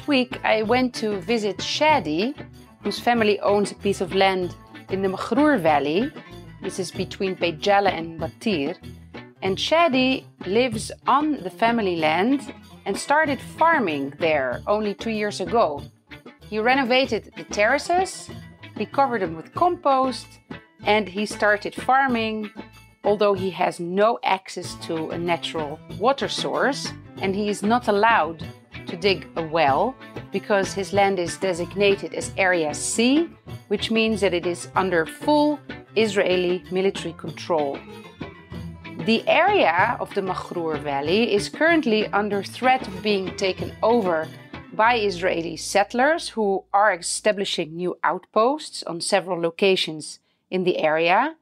Last week I went to visit Shadi, whose family owns a piece of land in the Makhrour Valley. This is between Beit Jala and Battir. And Shadi lives on the family land and started farming there only two years ago. He renovated the terraces, he covered them with compost, and he started farming, although he has no access to a natural water source and he is not allowed to dig a well because his land is designated as Area C, which means that it is under full Israeli military control. The area of the Makhrour Valley is currently under threat of being taken over by Israeli settlers who are establishing new outposts on several locations in the area.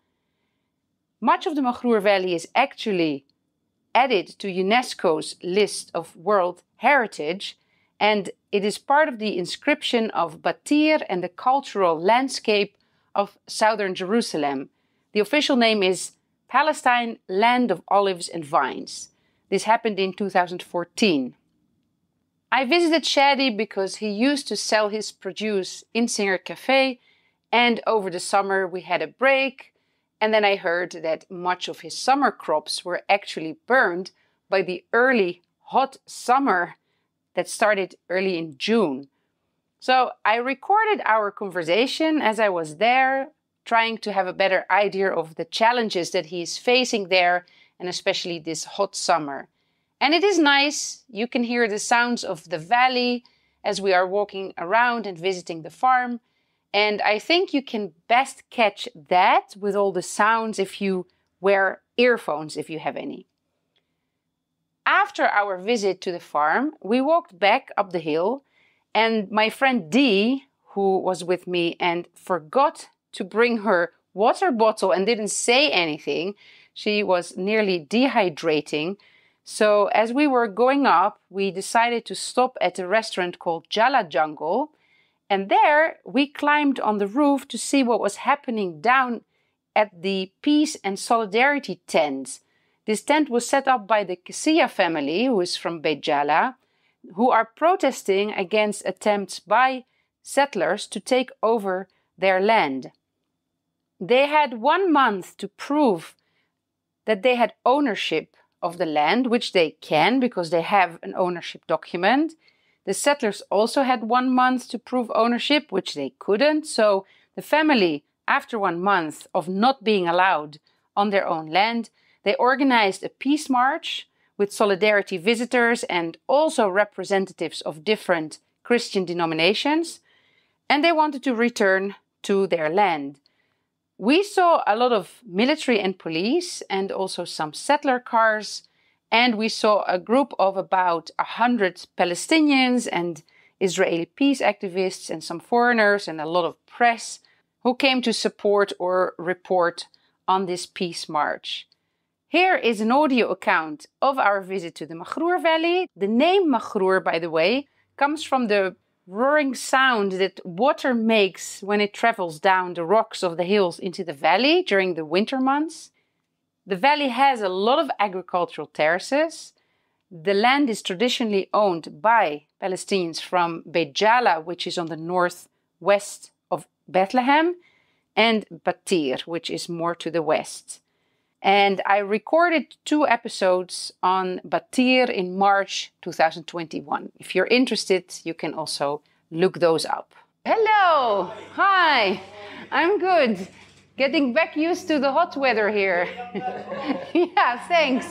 Much of the Makhrour Valley is actually added to UNESCO's list of World Heritage, and it is part of the inscription of Battir and the cultural landscape of southern Jerusalem. The official name is Palestine Land of Olives and Vines. This happened in 2014. I visited Shadi because he used to sell his produce in Singer Cafe, and over the summer we had a break and then I heard that much of his summer crops were actually burned by the early hot summer that started early in June. So I recorded our conversation as I was there, trying to have a better idea of the challenges that he is facing there, and especially this hot summer. And it is nice, you can hear the sounds of the valley as we are walking around and visiting the farm. And I think you can best catch that with all the sounds if you wear earphones, if you have any. After our visit to the farm, we walked back up the hill, and my friend Dee, who was with me and forgot to bring her water bottle and didn't say anything, she was nearly dehydrating. So, as we were going up, we decided to stop at a restaurant called Jala Jungle and there we climbed on the roof to see what was happening down at the Peace and Solidarity tent. This tent was set up by the Kisiya family, who is from Beit Jala, who are protesting against attempts by settlers to take over their land. They had one month to prove that they had ownership of the land, which they can because they have an ownership document. The settlers also had one month to prove ownership, which they couldn't. So the family, after one month of not being allowed on their own land, they organized a peace march with solidarity visitors and also representatives of different Christian denominations, and they wanted to return to their land. We saw a lot of military and police and also some settler cars and we saw a group of about 100 Palestinians and Israeli peace activists and some foreigners and a lot of press who came to support or report on this peace march. Here is an audio account of our visit to the Makhrour Valley. The name Makhrour, by the way, comes from the roaring sound that water makes when it travels down the rocks of the hills into the valley during the winter months. The valley has a lot of agricultural terraces. The land is traditionally owned by Palestinians from Beit Jala, which is on the northwest of Bethlehem, and Battir, which is more to the west. And I recorded two episodes on Battir in March 2021. If you're interested, you can also look those up. Hello! Hi! I'm good getting back used to the hot weather here. yeah, thanks.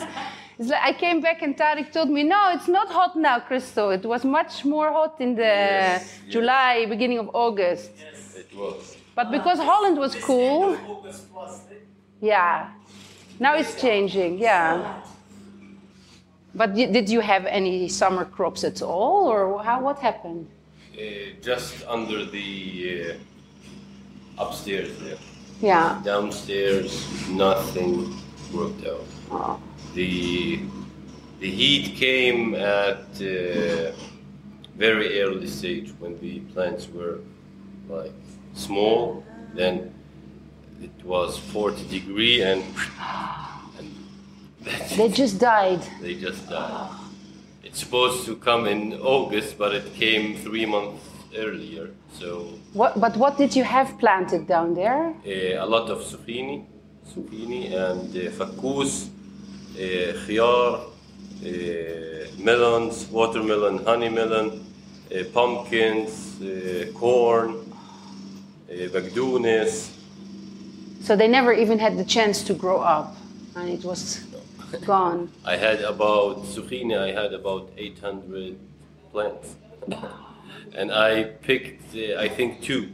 Like I came back and Tariq told me, no, it's not hot now, Crystal. It was much more hot in the yes, July, yes. beginning of August. Yes, it was. But because Holland was cool, yeah, now it's changing, yeah. But did you have any summer crops at all, or how? What happened? Uh, just under the uh, upstairs there. Yeah. Downstairs, nothing worked out. Oh. The the heat came at uh, very early stage when the plants were like small. Then it was 40 degree and, and they just died. They just died. It supposed to come in August, but it came three months earlier. So What, but what did you have planted down there? uh, a lot of zucchini, zucchini and uh, fakous, uh, khiyar, uh, melons, watermelon, honey melon, uh, pumpkins, uh, corn, uh, bagdonis. So they never even had the chance to grow up, and it was gone. I had about zucchini. I had about 800 plants, and I picked, uh, I think, two.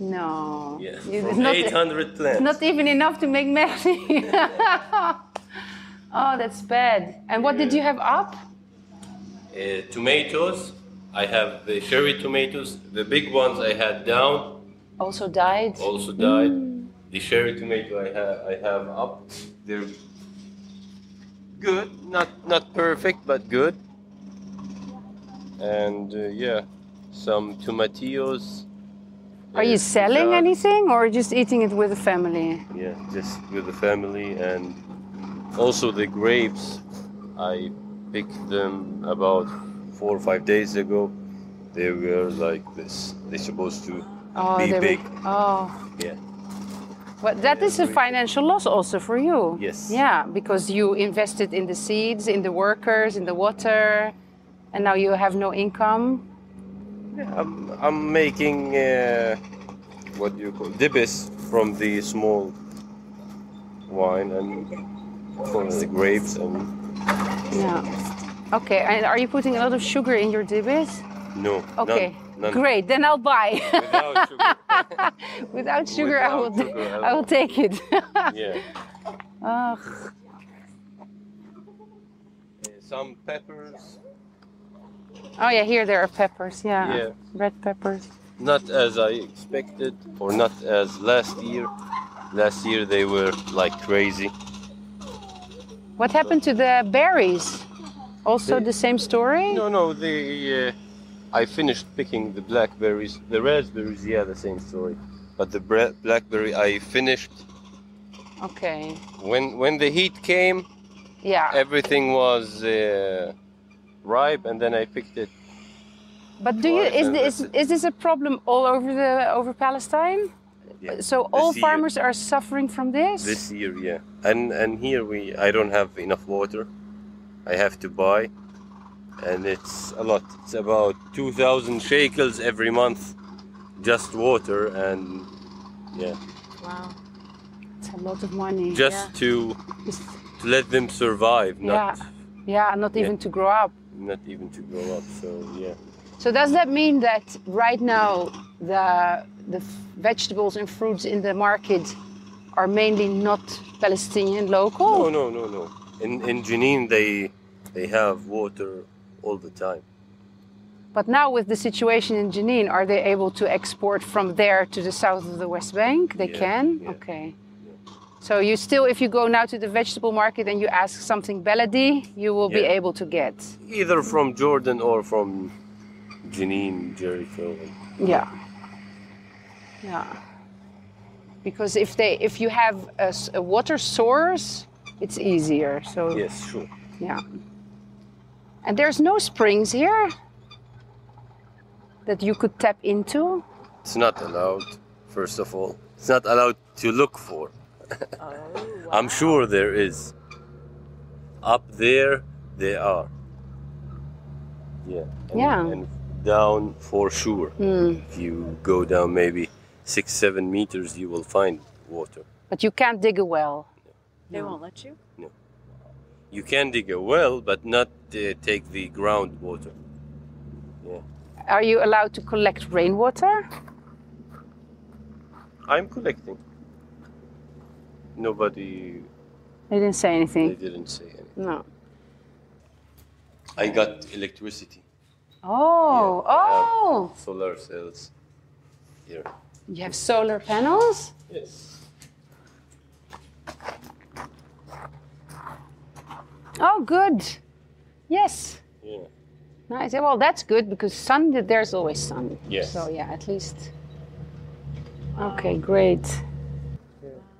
No. Yeah, You- from not- 800 plants. Not even enough to make mercy. oh, that's bad. And what did you have up? Uh, tomatoes. I have the cherry tomatoes. The big ones I had down Also died. also died. The cherry tomato I have I have up. They're good, not not perfect, but good. And uh, yeah, some tomatillos. Are you selling anything or just eating it with the family? Yeah, just with the family and also the grapes. I picked them about four or five days ago. They were like this. They're supposed to Oh, be they were- big. Oh, Yeah. But that is a financial loss also for you. Yes. Yeah, because you invested in the seeds, in the workers, in the water, and now you have no income. Yeah, I'm, I'm making uh, what do you call dibis from the small wine and from the grapes and Yeah. Okay, and are you putting a lot of sugar in your dibis? No. Okay. None, none Great, then I'll buy. Without sugar. Without sugar, I will. Sugar, I I will take it. yeah. Ugh. Uh, some peppers. Oh yeah, here there are peppers. Yeah. Yeah. Red peppers. Not as I expected, or not as last year. Last year they were like crazy. What happened to the berries? Also They- the same story? No, no, the uh, I finished picking the blackberries. The raspberries, yeah, the same story. But the blackberry I finished Okay. when when the heat came. Yeah. Everything was uh, ripe, and then I picked it. But do you is this that's is this a problem all over the over Palestine? Yeah. So all year. farmers are suffering from this? This year, yeah. And and here we I don't have enough water. I have to buy, and it's a lot. It's about two thousand shekels every month, just water, and yeah, Wow. It's a lot of money. just yeah. to to let them survive, not Yeah. yeah, not even to grow up. not even to grow up. So yeah. So does that mean that right now the the vegetables and fruits in the market are mainly not Palestinian local? No, no, no, no. In in Jenin they they have water all the time. But now with the situation in Jenin, are they able to export from there to the south of the West Bank? They Yeah, can? yeah. Okay. So you still, if you go now to the vegetable market and you ask something beladi, you will be able to get. Either from Jordan or from Jenin, Jericho. Yeah. Yeah. Because if they, if you have a water source, it's easier. So Yes, sure. yeah. And there's no springs here that you could tap into. It's not allowed, first of all. It's not allowed to look for. oh, wow. I'm sure there is. Up there, they are. Yeah. And, Yeah. And down for sure. Hmm. If you go down maybe six, seven meters, you will find water. But you can't dig a well. They won't let you? You can dig a well, but not uh, take the groundwater. Yeah. Are you allowed to collect rainwater? I'm collecting. Nobody, They didn't say anything. they didn't say anything. No. I got electricity. Oh, Yeah, oh! Solar cells here. You have solar panels? Yes. Oh, good. Yes. Yeah. Nice. Well, that's good because sun. There's always sun. Yes. So yeah, at least. Okay, great.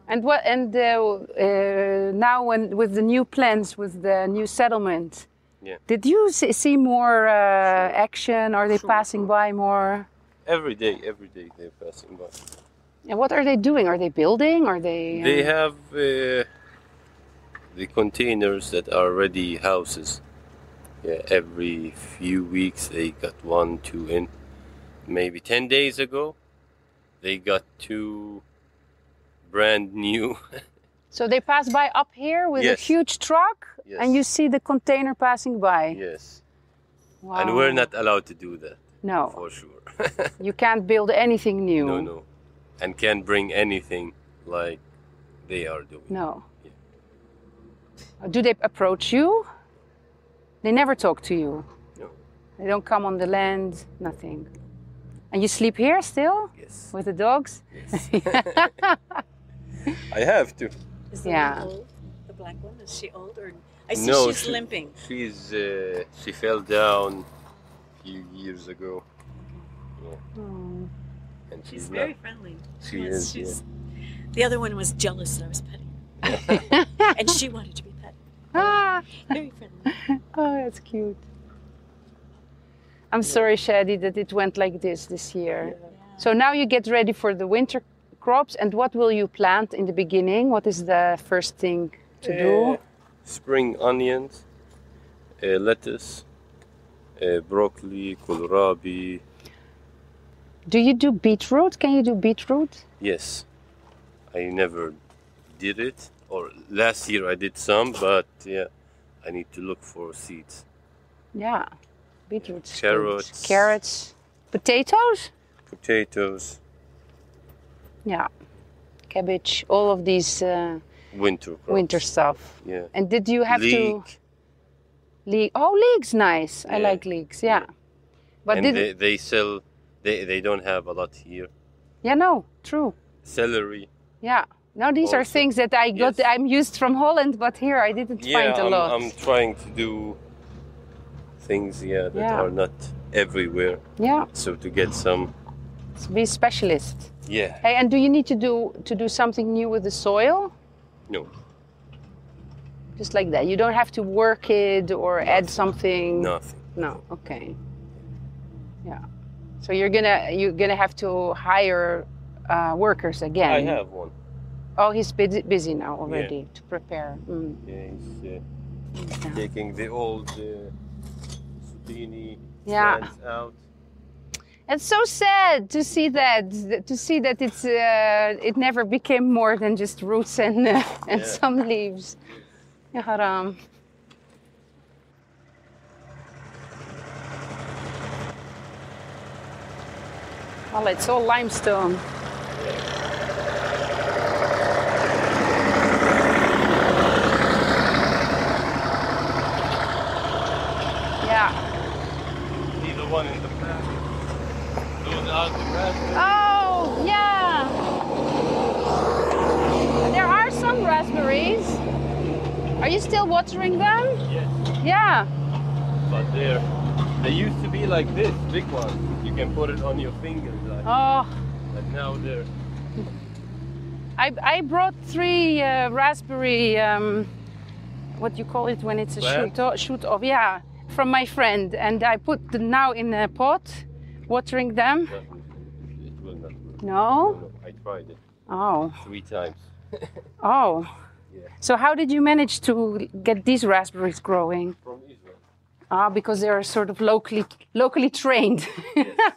And what? And uh, uh, now, when with the new plans, with the new settlement, Yeah. Did you see, more uh, action? Are they Sure, passing by more? Every day, every day they're passing by. And what are they doing? Are they building? Are they? They have uh, the containers that are ready houses. Yeah, every few weeks they got one, two in. Maybe 10 days ago, they got two brand new. So they pass by up here with Yes. a huge truck, Yes. and you see the container passing by. yes. Wow. And we're not allowed to do that, No, for sure. you can't build anything new. no, no. And can't bring anything like they are doing. No. Yeah. Do they approach you? They never talk to you. No. They don't come on the land. Nothing. And you sleep here still Yes. with the dogs? yes. I have to. Is the Yeah. one old? The black one? Is she old or? I see No, she's she- limping. She's uh, she fell down a few years ago. Oh. And She's she's very not. friendly. She Yes, is, she's- The other one was jealous that I was petting, and she wanted to be pet. Ah, Very friendly. oh, that's cute. I'm sorry, Shadi, that it went like this this year. So now you get ready for the winter crops, and what will you plant in the beginning? What is the first thing to do? Uh, spring onions, uh, lettuce, uh, broccoli, kohlrabi. Do you do beetroot? Can you do beetroot? Yes, I never did it. Or last year I did some, but yeah, I need to look for seeds. Yeah, beetroot. Carrots. Carrots. Potatoes? Potatoes, Yeah. Cabbage. All of these uh, winter crops. winter stuff. Yeah. And did you have to Leek. Oh, leeks, nice. I like leeks. Yeah. But and did they, they sell. They, they don't have a lot here. yeah, no, true. Celery. Yeah. Now these are things that I got. yes. I'm used from Holland, but here I didn't Yeah, find a I'm, lot. I'm trying to do things yeah that Yeah. are not everywhere. Yeah, So to get some. be specialist. Yeah. Hey, and do you need to do to do something new with the soil? No. Just like that. You don't have to work it or add something. Nothing. No. Okay. Yeah. So you're gonna you're gonna have to hire uh, workers again. I have one. Oh, he's busy, busy now already to prepare. Mm. Yeah, he's uh, Yeah. taking the old uh, zucchini Yeah. plants out. It's so sad to see that to see that it's uh, it never became more than just roots and uh, and Yeah. some leaves. Ya haram. Well, it's all limestone. Yeah. See the one in the back. Those are the raspberries. Oh, yeah. There are some raspberries. Are you still watering them? Yes, Yeah. but they're they used to be like this, big ones. You can put it on your fingers, like, Oh, but now they're I, I brought three uh, raspberry, um, what you call it when it's a Plant? shoot, o- shoot off, yeah, from my friend. And I put them now in a pot, watering them. not, it will not work. No? No, no, I tried it Oh, three times. oh. Yeah. So how did you manage to get these raspberries growing? From Israel. Ah, because they are sort of locally locally trained. Yes.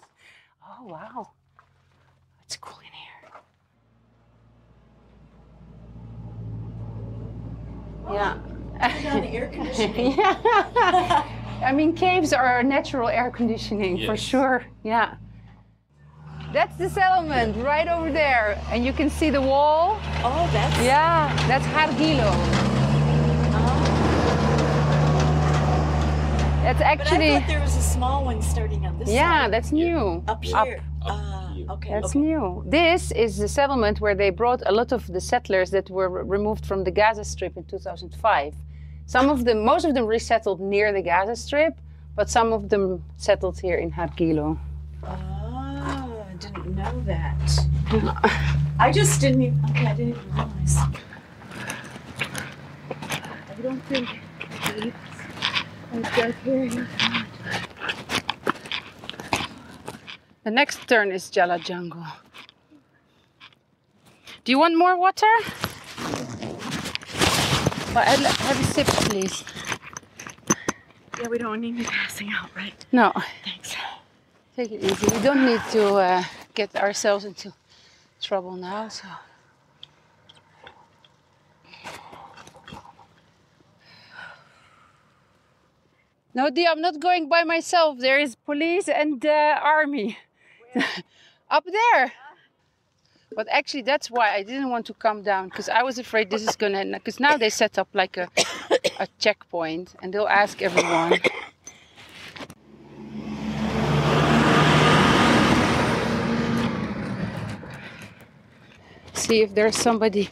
oh wow, it's cool in here. Yeah. On the air conditioning. yeah. I mean, caves are natural air conditioning for sure. Yeah. That's the settlement right over there, and you can see the wall. Oh, that's Yeah, that's Har Gilo. That's actually. But I actually. thought there was a small one starting on this Yeah, side. that's new. Up here. Up Ah, here. okay. That's okay. new. This is the settlement where they brought a lot of the settlers that were removed from the Gaza Strip in 2005. Some of them, most of them resettled near the Gaza Strip, but some of them settled here in Har Gilo. Ah, I didn't know that. I just didn't even, okay, I didn't even realize. I don't think, The next turn is Jala Jungle. Do you want more water? Well, have a sip, please. Yeah, we don't need me passing out, right? No, Thanks. take it easy. We don't need to uh, get ourselves into trouble now. So. No, Dee, I'm not going by myself. There is police and uh, army up there. But actually, that's why I didn't want to come down because I was afraid this is gonna. Because now they set up like a a checkpoint and they'll ask everyone. See if there's somebody.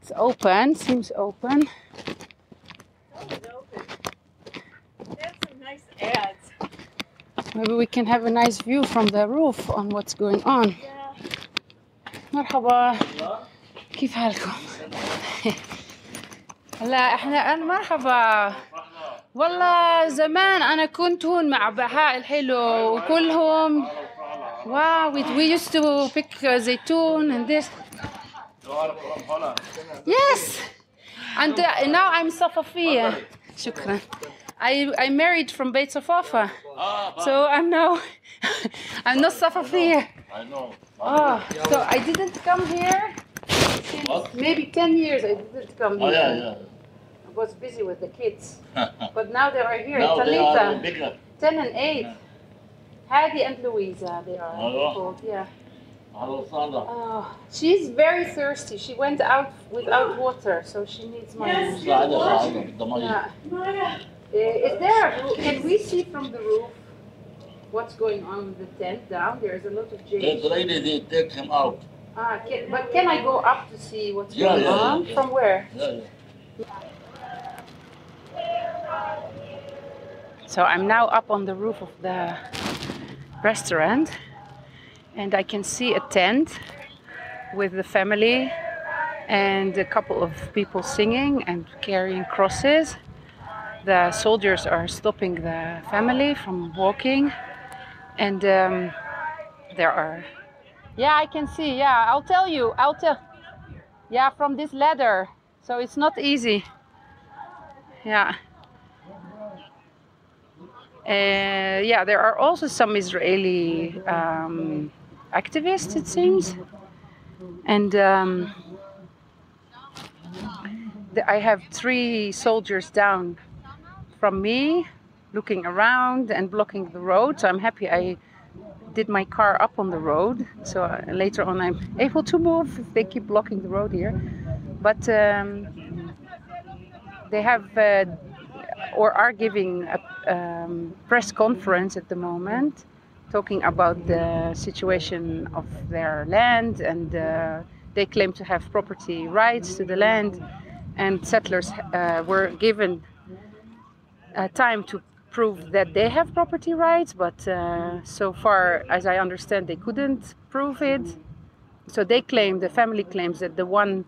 It's open, seems open. Oh, it's open. They have some nice ads. Maybe we can have a nice view from the roof on what's going on. Yeah. مرحبا كيف حالكم؟ هلا احنا انا مرحبا والله زمان انا كنت هون مع بهاء الحلو وكلهم واو we, we used to pick uh, زيتون and this yes and uh, now I'm صفافية شكرا I, I married from Beit Safafa so I'm now I'm not صفافية I know. Oh, so I didn't come here since What? maybe 10 years I didn't come Oh here. yeah, I was busy with the kids. But now they are here. now they Talita, are bigger. 10 and 8. Hadi and Louisa, they are Oh, yeah. called, yeah. Hello, Sandra. Oh, she's very thirsty. She went out without water, so she needs money. Yes. Sandra, Sandra. The money. Yeah. Maya. Uh, is there, can we see from the roof what's going on with the tent down? There's a lot of That jade. lady, they take him out. Ah, can, but can I go up to see what's Yeah, going yeah, on? yeah. From where? So I'm now up on the roof of the restaurant and I can see a tent with the family and a couple of people singing and carrying crosses. The soldiers are stopping the family from walking and um, there are. Yeah, I can see. Yeah, I'll tell you. I'll tell. Yeah, from this ladder. So it's not easy. Yeah. Uh, yeah, there are also some Israeli um, activists, it seems. And um, the, I have three soldiers down from me, looking around and blocking the road. So I'm happy I did my car up on the road. So uh, later on, I'm able to move if they keep blocking the road here. But um, they have uh, or are giving a um, press conference at the moment talking about the situation of their land and uh, they claim to have property rights to the land. And settlers uh, were given time to prove that they have property rights but uh, so far as i understand they couldn't prove it. So they claim the family claims that the one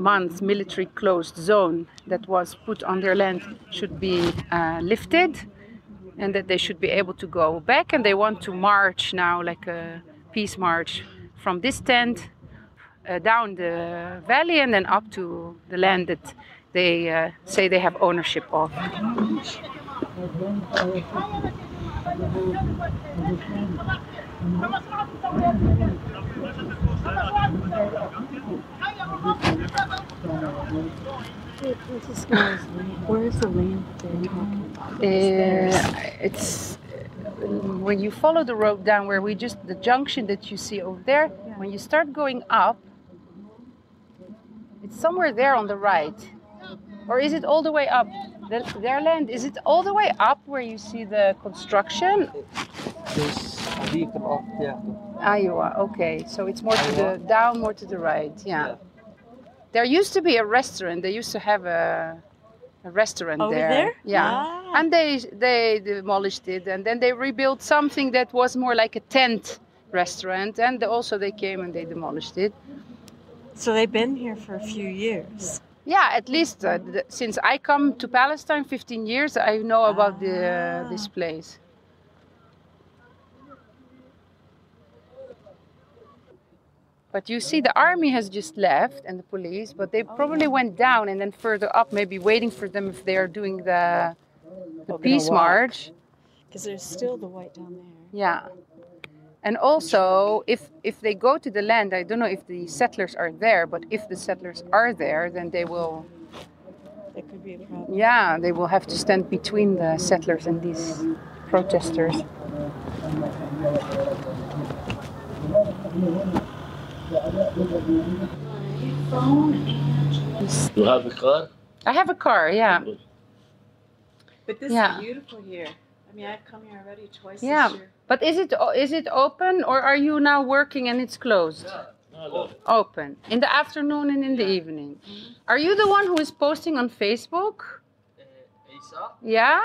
month military closed zone that was put on their land should be uh, lifted and that they should be able to go back. And they want to march now like a peace march from this tent uh, down the valley and then up to the land that they uh, say they have ownership of Where is the land they're talking about? Uh, it's when you follow the road down where we just the junction that you see over there when you start going up it's somewhere there on the right. Or is it all the way up? The, their land is it all the way up where you see the construction? This beacon of yeah. Iowa okay. So it's more to the down more to the right yeah, Yeah. There used to be a restaurant they used to have a a restaurant Over there. there? Yeah. Ah. And they they demolished it and then they rebuilt something that was more like a tent restaurant and also they came and they demolished it. So they've been here for a few years. Yeah, at least uh, since I come to Palestine 15 years, I know about the, uh, this place. But you see, the army has just left and the police, but they probably oh. went down and then further up, maybe waiting for them if they are doing the, the Oh, peace march. Because there's still the white down there. Yeah. And also, if if they go to the land, I don't know if the settlers are there, but if the settlers are there, then they will, That could be a problem. yeah, they will have to stand between the settlers and these protesters. You have a car? I have a car, yeah. But this Yeah. is beautiful here. I mean, I've come here already twice Yeah. this year. But is it o- is it open or are you now working and it's closed? No, no. Open in the afternoon and in the evening. Are you the one who is posting on Facebook? Uh, Isa? Yeah?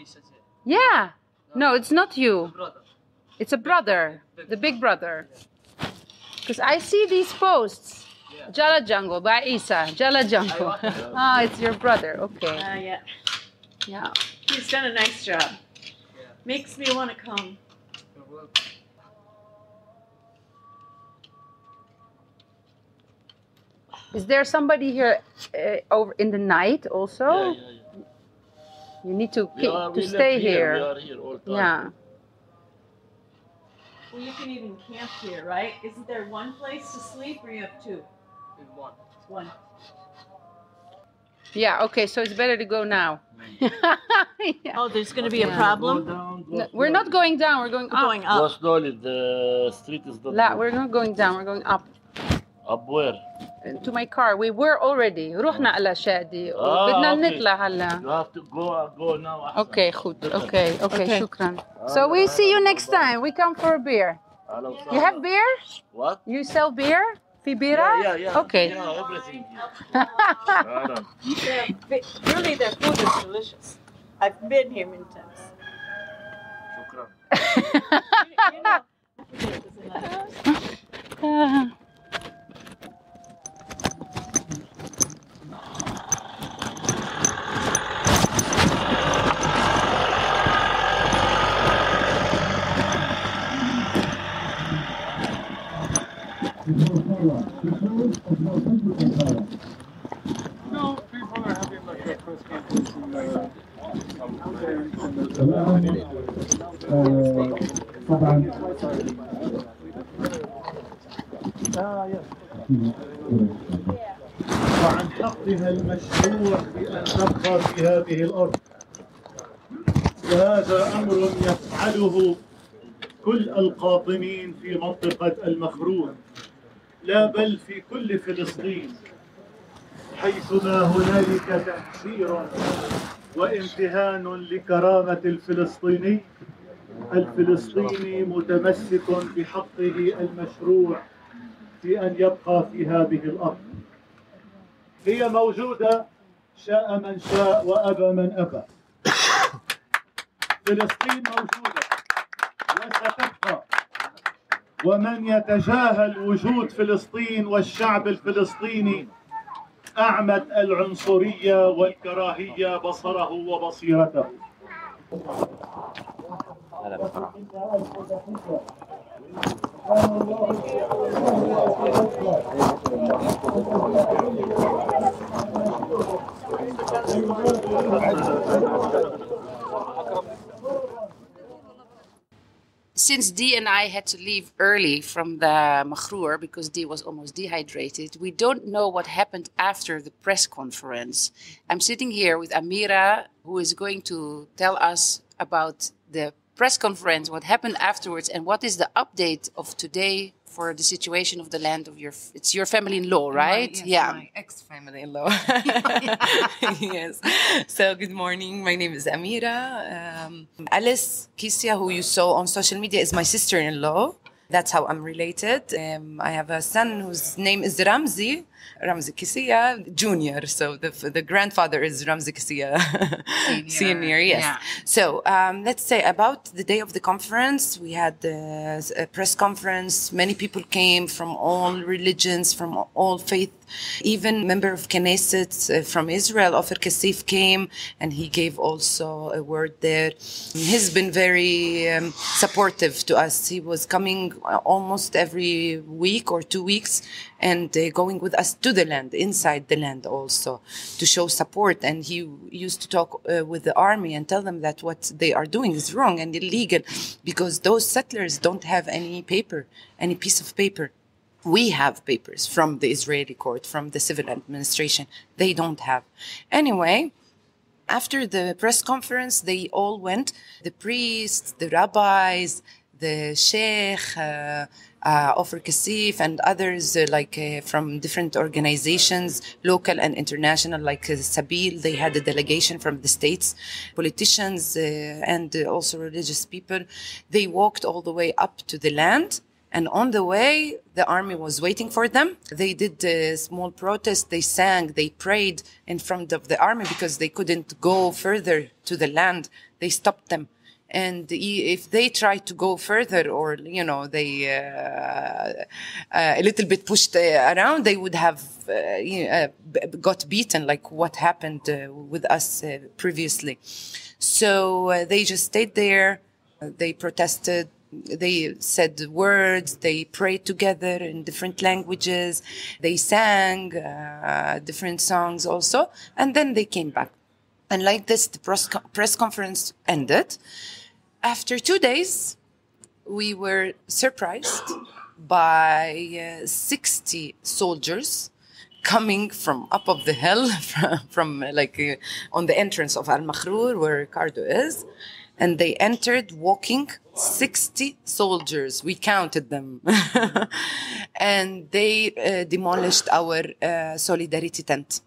Isa. Yeah. No, it's not you. Brother. It's a brother, the big brother. Because I see these posts. Jala Jungle by Isa. Jala Jungle. ah, it's your brother. Okay. Uh, yeah. Yeah. He's done a nice job. Yeah. Makes me want to come. Is there somebody here uh, over in the night also? Yeah, yeah, yeah. You need to keep, are- to stay here. here. We are here all time. Yeah. Well, you can even camp here, right? Isn't there one place to sleep or you have two? One. One. Yeah. Okay. So it's better to go now. Yeah. Oh, there's going to be a Yeah. Go problem? down, go No, we're not going down. We're going We're up. going Go up. slowly. The street is not لا, good. we're not going down. We're going up Up where? to my car. We were already. رحنا على شادي Ah, وبدنا okay. نطلع هلا. You have to go go now. أحسن. Okay, goed. Okay, okay, Okay. شكرا. So we see you next time. We come for a beer. أهلا وسهلا. You have beer? What? You sell beer? في بيرة? Yeah, yeah, yeah. Okay. Yeah, everything. here. أهلا. Yeah, really, their food is delicious. I've been here many times. شكرا. You, you know, وعن حقها المشروع بأن تبقى في هذه الأرض. وهذا أمر يفعله كل القاطنين في منطقة المخرون لا بل في كل فلسطين حيثما هنالك تهجير وامتهان لكرامة الفلسطيني. الفلسطيني متمسك بحقه المشروع في أن يبقى في هذه الأرض. هي موجودة شاء من شاء وأبى من أبى. فلسطين موجودة وستبقى ومن يتجاهل وجود فلسطين والشعب الفلسطيني أعمت العنصرية والكراهية بصره وبصيرته. Since Dee and I had to leave early from the Makhrour because Dee was almost dehydrated, we don't know what happened after the press conference. I'm sitting here with Amira, who is going to tell us about the press conference, what happened afterwards, and what is the update of today for the situation of the land of your. It's your family-in-law, right? My, yes, yeah. my ex family in law. yes. So, good morning. My name is Amira. Um, Alice Kisiya, who you saw on social media, is my sister in law. That's how I'm related. Um, I have a son whose name is Ramzi, Ramzi Kisiya Jr. So the, the grandfather is Ramzi Kisiya Senior. Senior. Yes. Yeah. So um, let's say about the day of the conference, we had a press conference. Many people came from all religions, from all faith. Even member of Knesset uh, from Israel, Ofer Kasif, came and he gave also a word there. He's been very um, supportive to us. He was coming uh, almost every week or two weeks and uh, going with us to the land, inside the land also, to show support. And he used to talk uh, with the army and tell them that what they are doing is wrong and illegal because those settlers don't have any paper, any piece of paper. We have papers from the Israeli court, from the civil administration. They don't have. Anyway, after the press conference, they all went the priests, the rabbis, the sheikh, uh, uh, Ofer Kasif, and others uh, like uh, from different organizations, local and international, like uh, Sabeel. They had a delegation from the states, politicians, uh, and uh, also religious people. They walked all the way up to the land. And on the way, the army was waiting for them. They did a small protest. They sang, they prayed in front of the army because they couldn't go further to the land. They stopped them. And if they tried to go further or, you know, they uh, uh, a little bit pushed uh, around, they would have uh, you know, uh, got beaten like what happened uh, with us previously. So they just stayed there. They protested. They said words. They prayed together in different languages. They sang different songs also. And then they came back. And like this, the press, co- press conference ended. After two days, we were surprised by uh, 60 soldiers coming from up of the hill from, from like uh, on the entrance of Al Makhrour where Ricardo is and they entered walking 60 soldiers we counted them and they uh, demolished our uh, solidarity tent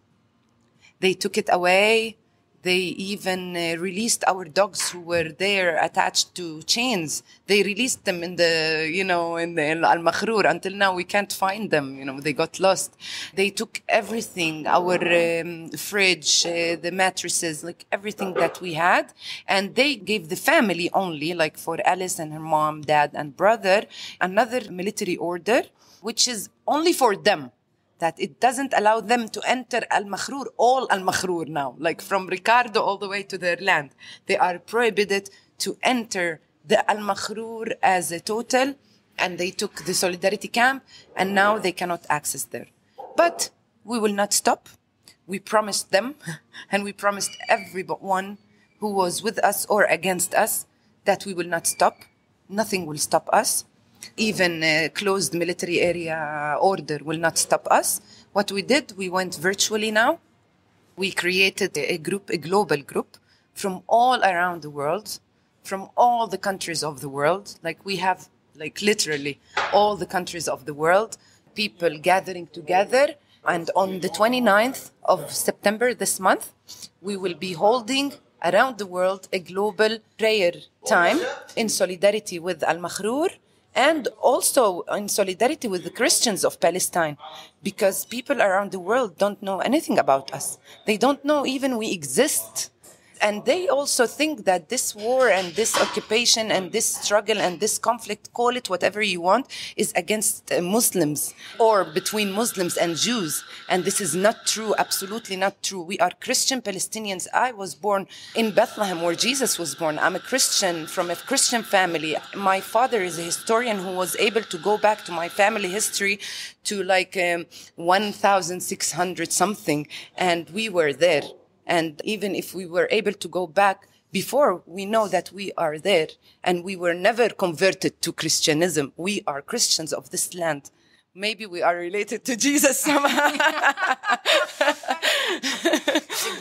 they took it away. They even uh, released our dogs who were there attached to chains. They released them in the, you know, in the Al Makhrour. Until now, we can't find them. You know, they got lost. They took everything, our um, fridge, uh, the mattresses, like everything that we had. And they gave the family only, like for Alice and her mom, dad, and brother, another military order, which is only for them that it doesn't allow them to enter Al Makhrour, all Al Makhrour now, like from Ricardo all the way to their land. They are prohibited to enter the Al Makhrour as a total, and they took the Solidarity camp, and now they cannot access there. But we will not stop. We promised them, and we promised everyone who was with us or against us that we will not stop. Nothing will stop us even uh, closed military area order will not stop us. What we did, we went virtually now. We created a a group, a global group from all around the world, from all the countries of the world. Like we have, like literally all the countries of the world, people gathering together. And on the 29th of September this month, we will be holding around the world a global prayer time in solidarity with Al Makhrour and also in solidarity with the Christians of Palestine, because people around the world don't know anything about us. They don't know even we exist. And they also think that this war and this occupation and this struggle and this conflict, call it whatever you want, is against uh, Muslims or between Muslims and Jews. And this is not true, absolutely not true. We are Christian Palestinians. I was born in Bethlehem where Jesus was born. I'm a Christian from a Christian family. My father is a historian who was able to go back to my family history to like um, 1,600 something. And we were there. And even if we were able to go back before, we know that we are there and we were never converted to Christianism. We are Christians of this land. Maybe we are related to Jesus somehow.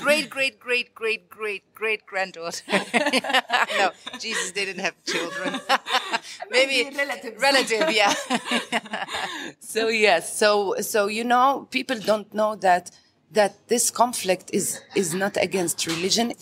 great, great, great, great, great, great granddaughter. no, Jesus didn't have children. Maybe relative. Relative, yeah. so yes, so so you know, people don't know that that this conflict is is not against religion,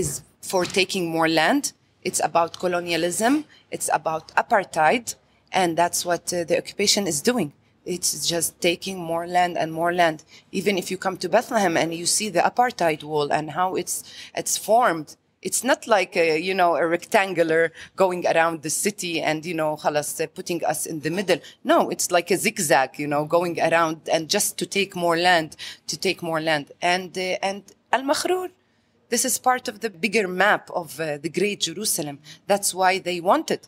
is for taking more land. It's about colonialism. It's about apartheid. And that's what uh, the occupation is doing. It's just taking more land and more land. Even if you come to Bethlehem and you see the apartheid wall and how it's, it's formed, it's not like a, you know a rectangular going around the city and you know uh, putting us in the middle. No it's like a zigzag you know going around and just to take more land to take more land. And uh, and al makhrour this is part of the bigger map of uh, the great jerusalem. That's why they wanted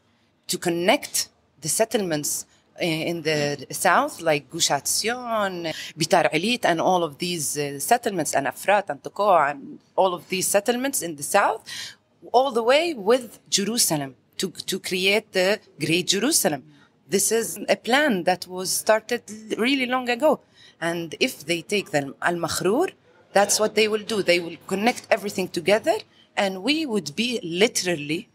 to connect the settlements in the south, like Gush Etzion, Beitar Illit, and all of these uh, settlements, and Efrat and Tekoa, and all of these settlements in the south, all the way with Jerusalem to, to create the Great Jerusalem. This is a plan that was started really long ago. And if they take the Al Makhrour, that's what they will do. They will connect everything together, and we would be literally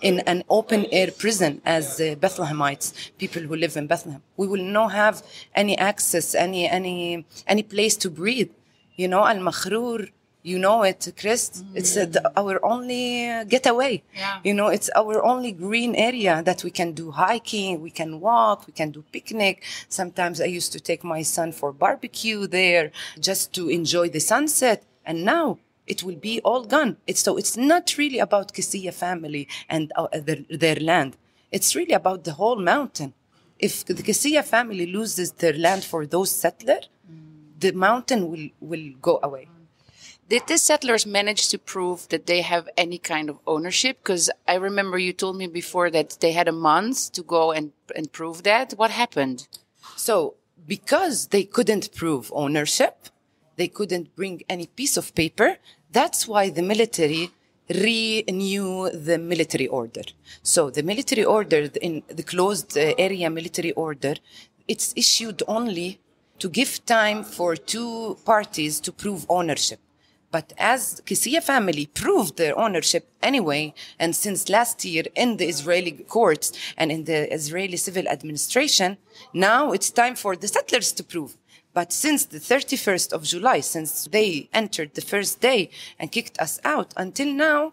in an open air prison as uh, Bethlehemites, people who live in Bethlehem. We will not have any access, any any any place to breathe. You know, Al Makhrour, you know it, Chris. It's uh, the, our only uh, getaway. Yeah. You know, it's our only green area that we can do hiking, we can walk, we can do picnic. Sometimes I used to take my son for barbecue there just to enjoy the sunset. And now it will be all gone. It's so it's not really about Kisiya family and uh, their, their land. It's really about the whole mountain. If the Kisiya family loses their land for those settlers, the mountain will, will go away. Did the settlers manage to prove that they have any kind of ownership? Because I remember you told me before that they had a month to go and, and prove that. What happened? So, because they couldn't prove ownership, they couldn't bring any piece of paper. That's why the military renew the military order. So the military order in the closed uh, area military order, it's issued only to give time for two parties to prove ownership. But as Kisiya family proved their ownership anyway, and since last year in the Israeli courts and in the Israeli civil administration, now it's time for the settlers to prove. But since the 31st of July, since they entered the first day and kicked us out, until now,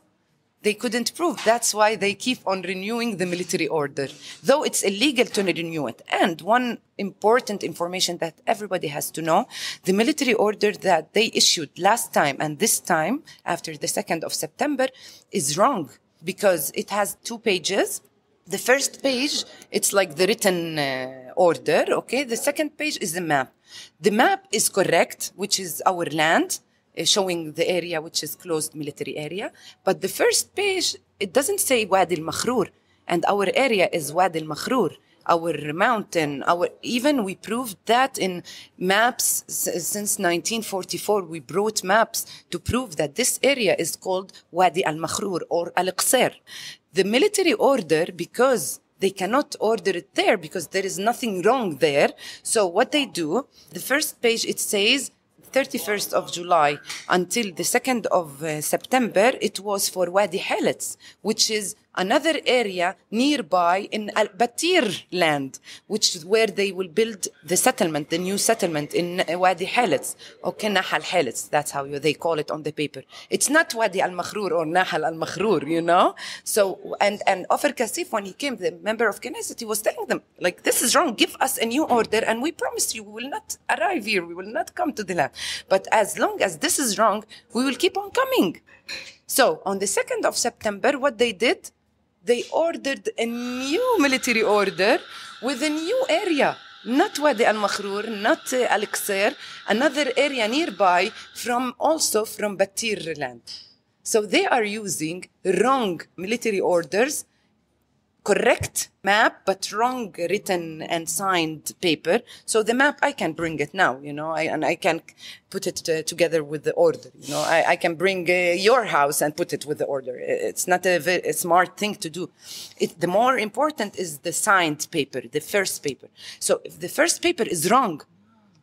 they couldn't prove. That's why they keep on renewing the military order, though it's illegal to renew it. And one important information that everybody has to know, the military order that they issued last time and this time, after the 2nd of September, is wrong because it has two pages. The first page, it's like the written uh, order, okay? The second page is the map. The map is correct, which is our land, uh, showing the area which is closed military area. But the first page, it doesn't say Wadi al-Makhrour. And our area is Wadi al-Makhrour. Our mountain, our, even we proved that in maps since 1944, we brought maps to prove that this area is called Wadi al-Makhrour or al-Qsir. The military order, because they cannot order it there because there is nothing wrong there. So what they do, the first page, it says 31st of July until the 2nd of uh, September, it was for Wadi Haletz, which is another area nearby in Al Battir land, which is where they will build the settlement, the new settlement in Wadi Haletz, or Nahal Haletz. That's how they call it on the paper. It's not Wadi Al Makhrour or Nahal Al Makhrour, you know? So, and, and Ofer Cassif, when he came, the member of Knesset, he was telling them, like, this is wrong. Give us a new order and we promise you we will not arrive here. We will not come to the land. But as long as this is wrong, we will keep on coming. So on the 2nd of September, what they did, they ordered a new military order with a new area. Not Wadi al Makhrour, not uh, Al Qsir, another area nearby from also from Battir land. So they are using wrong military orders correct map but wrong written and signed paper. So the map i can bring it now you know I, and i can put it uh, together with the order you know. I, I can bring uh, your house and put it with the order. It's not a, a smart thing to do. It, the more important is the signed paper the first paper. So if the first paper is wrong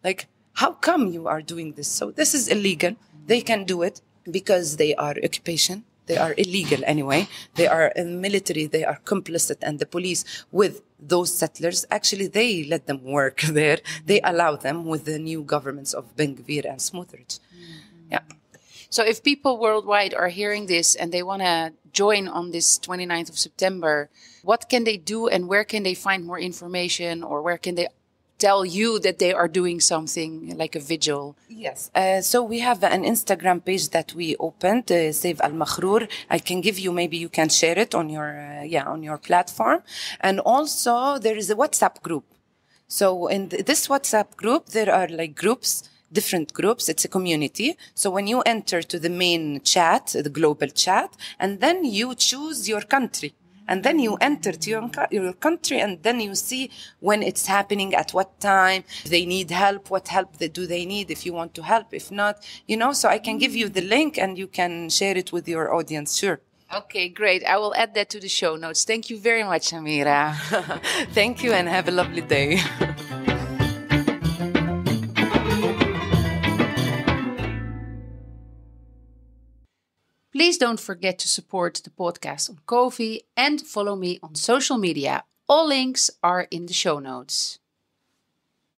like how come you are doing this? So this is illegal. They can do it because they are occupation they are illegal anyway. They are in military. They are complicit, and the police with those settlers actually they let them work there. They allow them with the new governments of Ben Gvir and Smotrich. Mm-hmm. Yeah. So if people worldwide are hearing this and they want to join on this 29th of September, what can they do and where can they find more information or where can they tell you that they are doing something like a vigil? Yes. Uh, so we have an Instagram page that we opened, uh, Save Al Makhrour. I can give you, maybe you can share it on your, uh, yeah, on your platform. And also there is a WhatsApp group. So in th- this WhatsApp group, there are like groups, different groups. It's a community. So when you enter to the main chat, the global chat, and then you choose your country. And then you enter to your, your country and then you see when it's happening, at what time, if they need help, what help they, do they need, if you want to help, if not, you know, so I can give you the link and you can share it with your audience. Sure. Okay, great. I will add that to the show notes. Thank you very much, Amira. Thank you and have a lovely day. Please don't forget to support the podcast on Ko-fi and follow me on social media. All links are in the show notes.